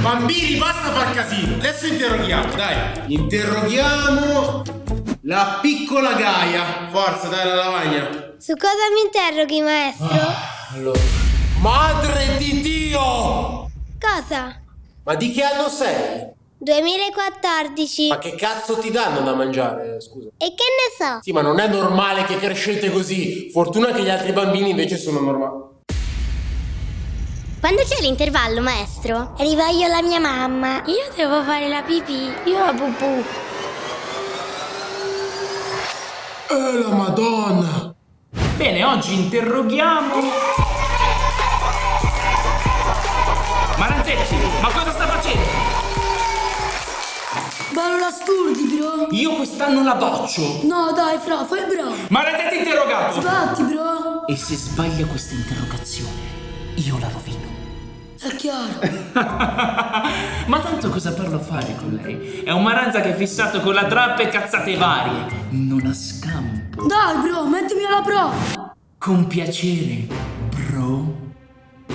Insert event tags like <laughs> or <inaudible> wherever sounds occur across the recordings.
Bambini, basta far casino. Adesso interroghiamo, dai. Interroghiamo la piccola Gaia. Forza, dai la lavagna. Su cosa mi interroghi, maestro? Allora. Madre di Dio! Cosa? Ma di che anno sei? 2014. Ma che cazzo ti danno da mangiare, scusa? E che ne so? Sì, ma non è normale che crescete così. Fortuna che gli altri bambini invece sono normali. Quando c'è l'intervallo, maestro? Arriva io la mia mamma. Io devo fare la pipì. Io la pupù. Eh, la madonna! Bene, oggi interroghiamo... Maranzetti, ma cosa sta facendo? Ballo la sturdi, bro. Io quest'anno la boccio. No, dai, fra, fai bravo. Maranzetti interrogato! Sbatti, bro. E se sbaglia questa interrogazione, io la rovino. È chiaro. <laughs> Ma tanto cosa parlo a fare con lei? È un maranza che è fissato con la trappa e cazzate varie. Non ha scampo. Dai, bro, mettimi alla prova. Con piacere, bro.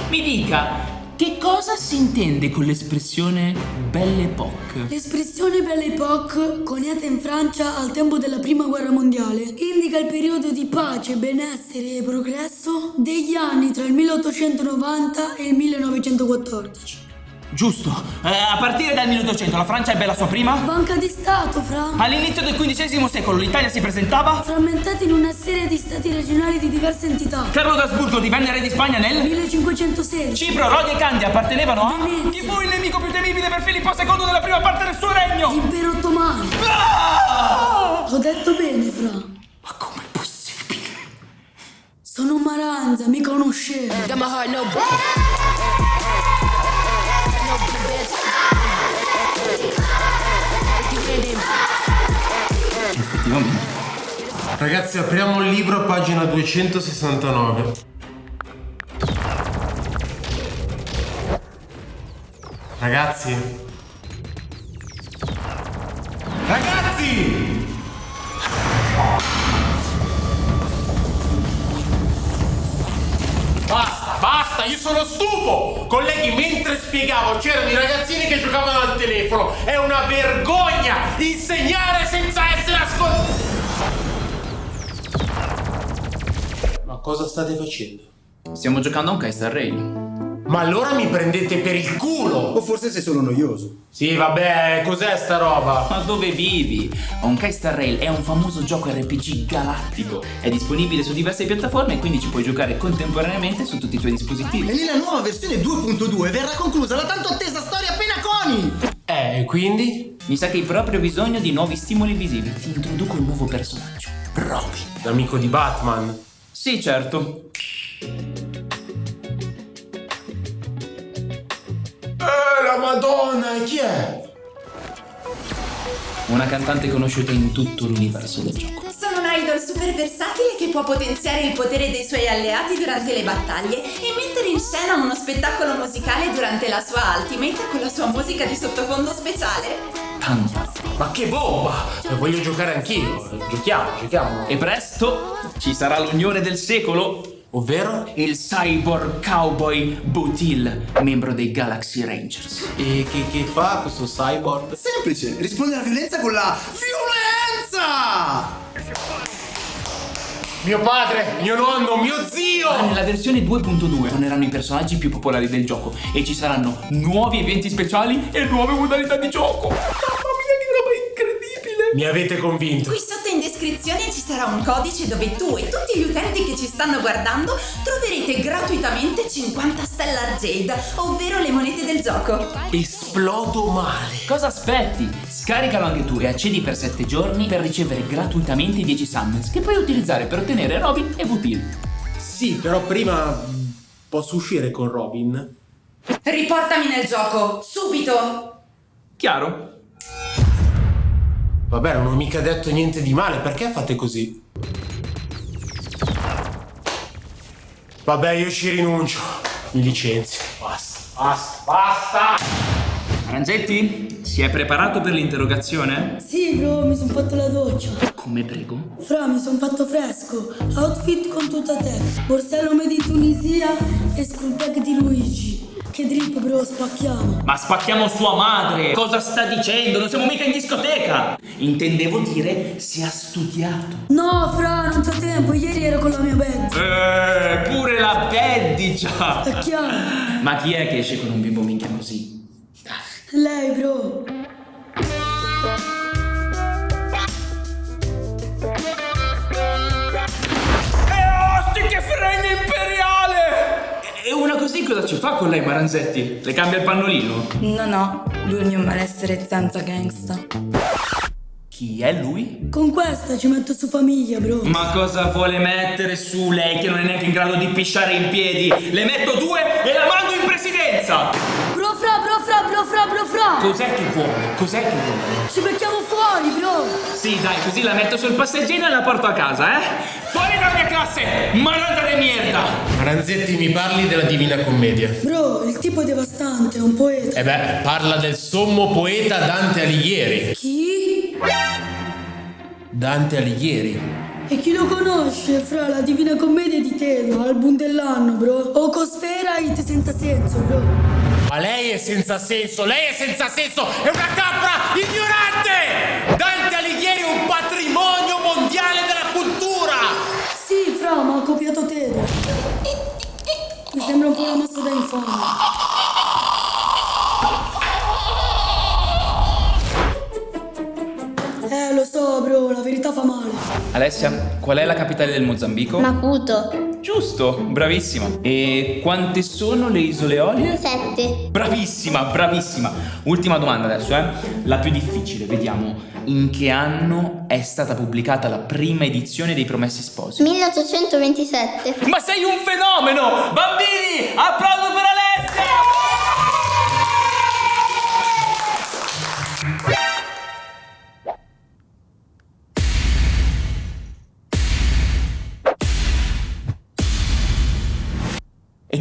Mi dica, che cosa si intende con l'espressione Belle Époque? L'espressione Belle Époque, coniata in Francia al tempo della Prima Guerra Mondiale, indica il periodo di pace, benessere e progresso degli anni tra il 1890 e il 1914. Giusto, eh, a partire dal 1800 la Francia ebbe la sua prima? Banca di Stato, fra. All'inizio del XV secolo l'Italia si presentava? Frammentati in una serie di stati regionali di diverse entità. Carlo d'Asburgo divenne re di Spagna nel? 1516. Cipro, Rodi e Candia appartenevano a? Venezia. Chi fu il nemico più temibile per Filippo II della prima parte del suo regno? Impero ottomano. Ah! Ho detto bene, fra. Ma com'è possibile? Sono Maranza, mi conoscevo. Effettivamente. Ragazzi, apriamo il libro, pagina 269. Ragazzi. Ragazzi! Basta, basta, io sono stufo! Colleghi, mentre spiegavo c'erano i ragazzini che giocavano al telefono. È una vergogna insegnare senza essere ascoltati. Ma cosa state facendo? Stiamo giocando a un Kaiser Rail. Ma allora mi prendete per il culo! O forse sei solo noioso. Sì, vabbè, cos'è sta roba? Ma dove vivi? Honkai Star Rail è un famoso gioco RPG galattico. È disponibile su diverse piattaforme e quindi ci puoi giocare contemporaneamente su tutti i tuoi E dispositivi. nella nuova versione 2.2 verrà conclusa la tanto attesa storia appena coni! Eh, quindi? Mi sa che hai proprio bisogno di nuovi stimoli visivi. Ti introduco un nuovo personaggio. Robin. L'amico di Batman. Sì, certo. La madonna, chi è? Una cantante conosciuta in tutto l'universo del gioco. Sono un idol super versatile che può potenziare il potere dei suoi alleati durante le battaglie e mettere in scena uno spettacolo musicale durante la sua Ultimate con la sua musica di sottofondo speciale. Tanta. Ma che bomba! Voglio giocare anch'io. Giochiamo, giochiamo. E presto ci sarà l'unione del secolo. Ovvero? Il cyborg cowboy Bootil, membro dei Galaxy Rangers. E che, che fa questo cyborg? Semplice, risponde alla violenza con la violenza! Mio padre, mio nonno, mio zio! Nella versione 2.2 torneranno i personaggi più popolari del gioco e ci saranno nuovi eventi speciali e nuove modalità di gioco. Mamma mia, che roba incredibile! Mi avete convinto. Qui sotto in descrizione ci sarà un codice dove tu e tutti gli utenti che ci stanno guardando troverete gratuitamente 50 Stellar Jade, ovvero le monete del gioco. Esplodo male. Cosa aspetti? Scaricalo anche tu e accedi per 7 giorni per ricevere gratuitamente 10 summons che puoi utilizzare per ottenere Robin e Butil. Sì, però prima posso uscire con Robin? Riportami nel gioco, subito! Chiaro? Vabbè, non ho mica detto niente di male, perché fate così? Vabbè, io ci rinuncio. Mi licenzio. Basta, basta, basta! Aranzetti, si è preparato per l'interrogazione? Sì, bro, mi sono fatto la doccia. Come prego? Fra, mi sono fatto fresco. Outfit con tutta te. Borsello made in Tunisia e school bag di Luigi. Che drip, bro, spacchiamo. Ma spacchiamo sua madre! Cosa sta dicendo? Non siamo mica in discoteca! Intendevo dire se ha studiato. No, fra, non c'ho tempo. Ieri ero con la mia band. Eh, pure la Beddi già! È chiaro. Ma chi è che esce con un bimbo minchia così? Lei, bro. Cosa ci fa con lei, Maranzetti? Le cambia il pannolino? No, no, lui è il mio malessere senza gangsta. Chi è lui? Con questa ci metto su famiglia, bro. Ma cosa vuole mettere su lei che non è neanche in grado di pisciare in piedi? Le metto due e la mando in presidenza! Bro, fra, bro, fra, bro, fra, bro, fra. Cos'è che vuole? Cos'è che vuole? Ci becchiamo fuori, bro. Sì, dai, così la metto sul passeggino e la porto a casa, eh? Fuori dalla mia classe! Manata di merda! Maranzetti, mi parli della Divina Commedia. Bro, il tipo è devastante, è un poeta. E beh, parla del sommo poeta Dante Alighieri. Chi? Dante Alighieri. E chi lo conosce, fra la Divina Commedia di Teno, album dell'anno, bro? O Cosfera, hit senza senso, bro. Ma lei è senza senso, lei è senza senso, è una capra ignorante! Dante Alighieri è un patrimonio mondiale della cultura! Sì, fra, ma ho copiato Teno. Mi sembra un po' una mossa da infame. Eh, lo so, bro, la verità fa male. Alessia, qual è la capitale del Mozambico? Maputo. Giusto, bravissima. E quante sono le isole Eolie? Sette. Bravissima, bravissima. Ultima domanda adesso, eh? La più difficile, vediamo. In che anno è stata pubblicata la prima edizione dei Promessi Sposi? 1827. Ma sei un fenomeno! Bambini, applauso per Alessia!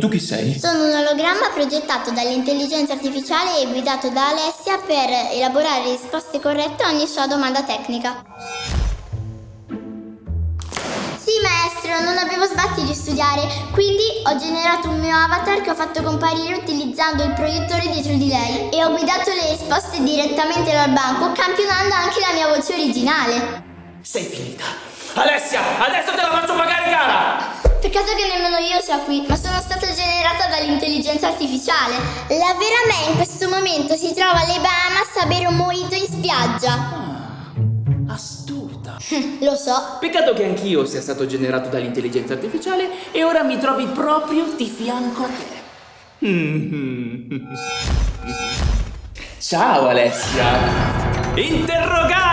Tu chi sei? Sono un ologramma progettato dall'intelligenza artificiale e guidato da Alessia per elaborare risposte corrette a ogni sua domanda tecnica. Sì, maestro, non avevo sbatti di studiare, quindi ho generato un mio avatar che ho fatto comparire utilizzando il proiettore dietro di lei e ho guidato le risposte direttamente dal banco, campionando anche la mia voce originale. Sei finita. Alessia, adesso te la faccio pagare cara! Peccato che nemmeno io sia qui, ma sono stata generata dall'intelligenza artificiale. La vera me in questo momento si trova alle Bahamas a bere un mojito in spiaggia. Astuta. Lo so. Peccato che anch'io sia stato generato dall'intelligenza artificiale e ora mi trovi proprio di fianco a te. Ciao Alessia. Interrogare!